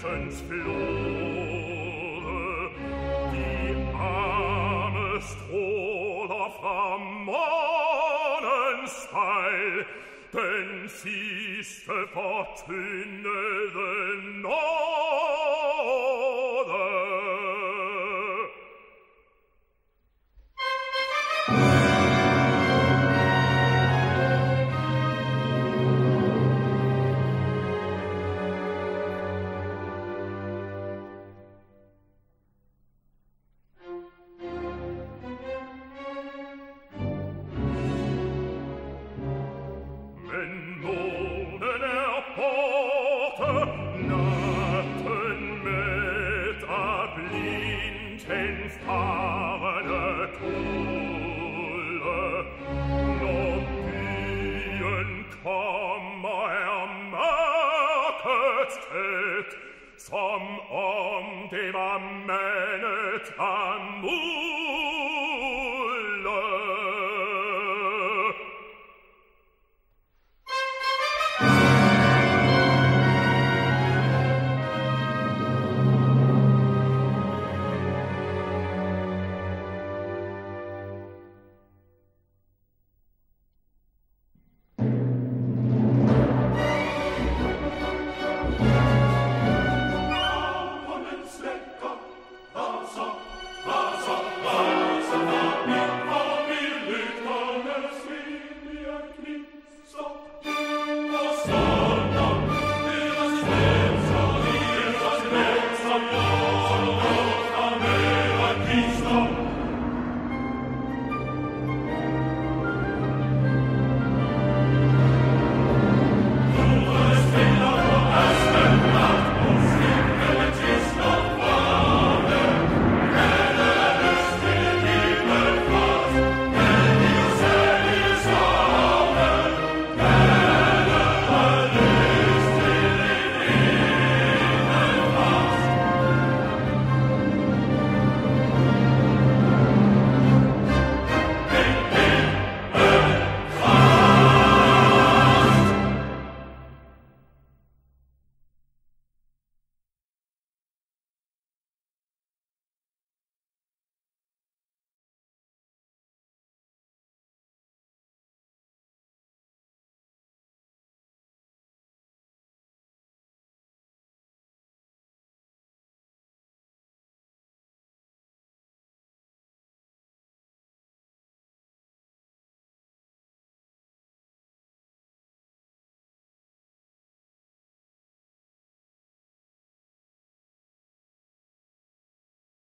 Flore, die arme Stroh auf am Morgenspeil, denn siehste Fortune Fenster.